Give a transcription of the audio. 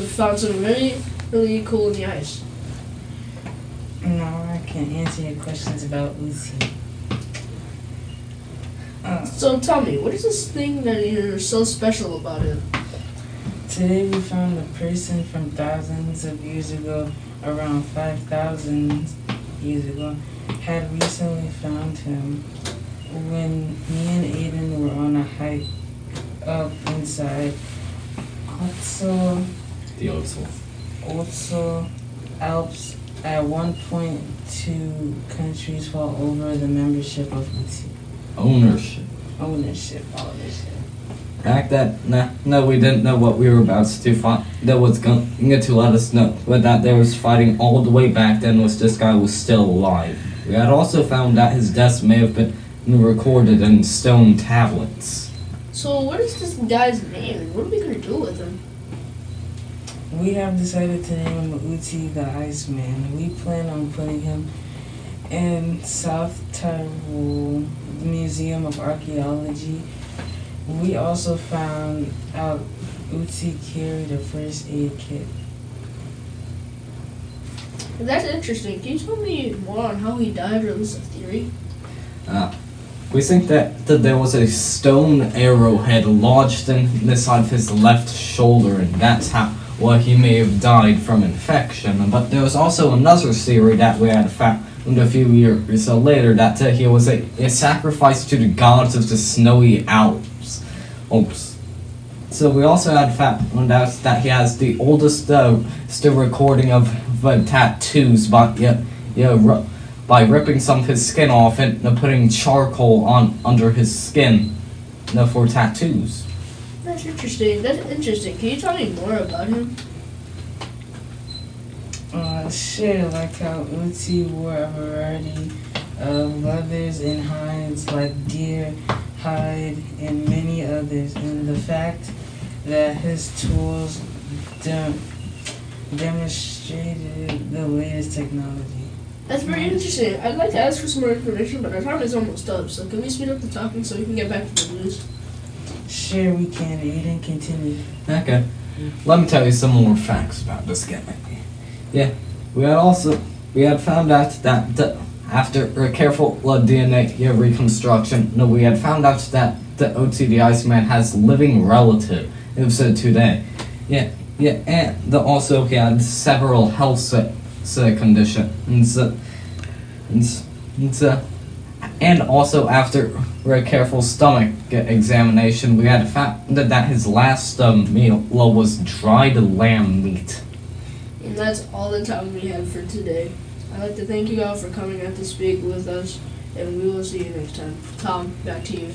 have found something really, really cool in the ice. No, I can't answer your questions about Ötzi. Uh, So tell me, what is this thing that you're so special about it? today we found a person from thousands of years ago, around 5,000 years ago, had recently found him when me and Aiden were on a hike up inside Otso, The also. Otso Alps. At one point, two countries fought over the membership of Ötzi. Ownership. Ownership, ownership. Back that no, no, we didn't know what we were about to fight. That was going to let us know, but that there was fighting all the way back then was this guy was still alive. We had also found that his death may have been recorded in stone tablets. So what is this guy's name what are we gonna do with him? We have decided to name him Uti the Iceman. We plan on putting him in South Tyrol Museum of Archaeology. We also found out Uti carried a first aid kit. That's interesting. Can you tell me more on how he died or at least a theory? Uh, we think that, that there was a stone arrowhead lodged in the side of his left shoulder, and that's how well he may have died from infection. But there was also another theory that we had found a few years later that uh, he was a, a sacrifice to the gods of the snowy Alps. Alps. So we also had found out that he has the oldest uh, still recording of uh, tattoos, but yeah, yeah, ru- by ripping some of his skin off and uh, putting charcoal on under his skin uh, for tattoos. That's interesting. That's interesting. Can you tell me more about him? Uh, sure, like how Uti wore a variety of leathers and hides like deer hide and many others, and the fact that his tools dem- demonstrated the latest technology. That's very interesting. I'd like to ask for some more information, but our time is almost up. So can we speed up the talking so we can get back to the news? Sure, we can. It didn't continue. Okay. Let me tell you some more facts about this guy. Yeah, we had also we had found out that the, after a careful uh, DNA reconstruction, no, we had found out that the OTD Iceman has living relative. Was today. Yeah, yeah, and the, also he had several health conditions. uh, And, s- and, uh, and also after a careful stomach examination, we had found that his last um, meal was dried lamb meat. And that's all the time we have for today. I'd like to thank you all for coming out to speak with us, and we will see you next time. Tom, back to you.